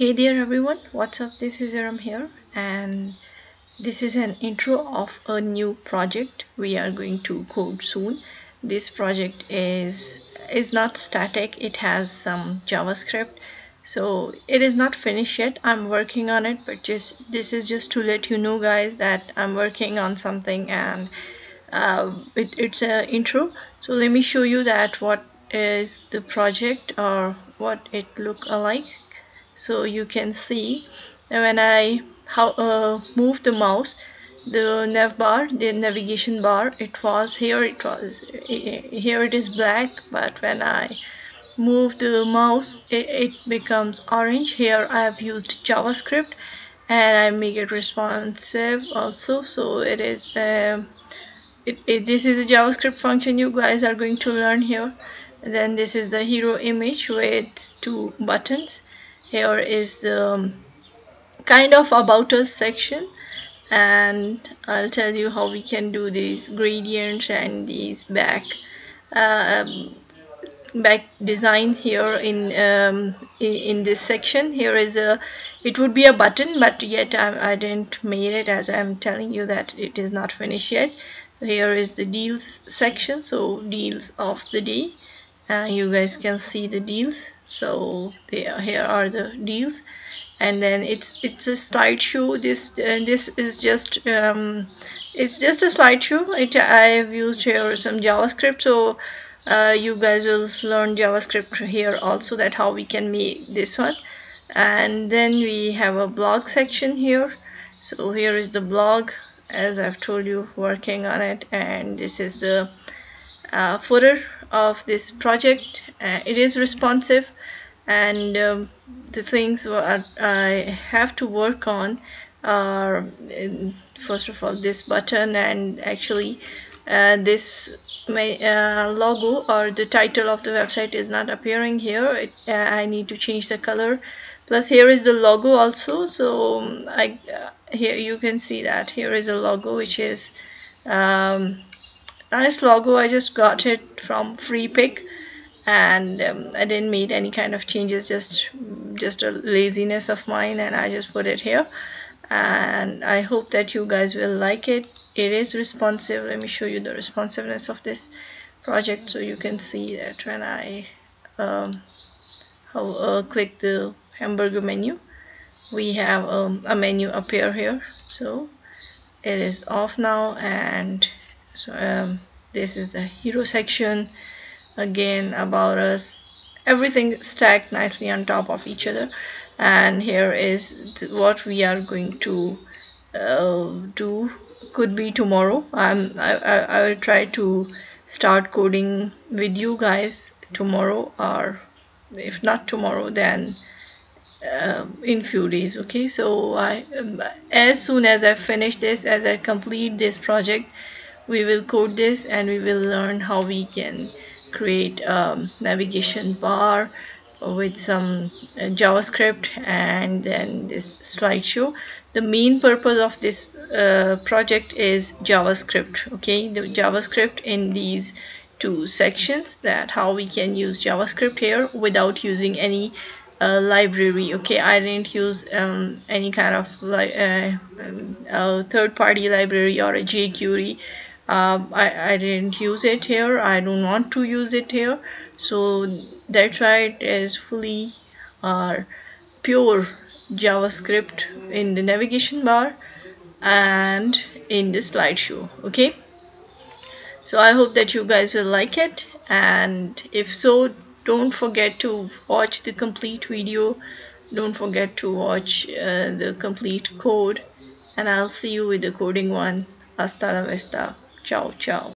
Hey there everyone, what's up? This is Erum here and this is an intro of a new project we are going to code soon. This project is is not static, it has some JavaScript. So it is not finished yet. I'm working on it, but just this is just to let you know guys that I'm working on something and uh, it, it's an intro. So let me show you that what is the project or what it look like so you can see when I how uh, move the mouse the nav bar the navigation bar it was here it was here it is black but when I move the mouse it, it becomes orange. Here I have used JavaScript and I make it responsive also. So it is um, it, it, this is a JavaScript function you guys are going to learn here. And then this is the hero image with two buttons here is the um, kind of about us section. And I'll tell you how we can do these gradients and these back um, back design here in, um, in, in this section. Here is a it would be a button but yet I, I didn't made it as I'm telling you that it is not finished yet. Here is the deals section so deals of the day. Uh, you guys can see the deals so there here are the deals. And then it's it's a slideshow. This uh, this is just um, it's just a slideshow. It I've used here some JavaScript. So uh, you guys will learn JavaScript here also that how we can make this one. And then we have a blog section here. So here is the blog as I've told you working on it. And this is the uh, footer of this project. Uh, it is responsive and um, the things what I have to work on are first of all this button and actually uh, this my, uh, logo or the title of the website is not appearing here. It, uh, I need to change the color. Plus here is the logo also. So um, I uh, here you can see that here is a logo which is um, nice logo I just got it from Freepik and um, I didn't make any kind of changes just just a laziness of mine and I just put it here. And I hope that you guys will like it. It is responsive. Let me show you the responsiveness of this project so you can see that when I um, uh, click the hamburger menu we have um, a menu appear here. So it is off now and so um, this is the hero section. Again about us. Everything stacked nicely on top of each other. And here is what we are going to uh, do. Could be tomorrow. I'm, I, I, I will try to start coding with you guys tomorrow or if not tomorrow then uh, in few days okay? So I um, as soon as I finish this as I complete this project we will code this and we will learn how we can create a navigation bar with some uh, JavaScript and then this slideshow. The main purpose of this uh, project is JavaScript okay? The JavaScript in these two sections that how we can use JavaScript here without using any uh, library okay? I didn't use um, any kind of uh, um, third-party library or a jQuery um, I, I didn't use it here. I don't want to use it here. So that's why it is fully uh, pure JavaScript in the navigation bar and in the slideshow okay? So I hope that you guys will like it. And if so don't forget to watch the complete video. Don't forget to watch uh, the complete code. And I'll see you with the coding one. Hasta la vista Cow.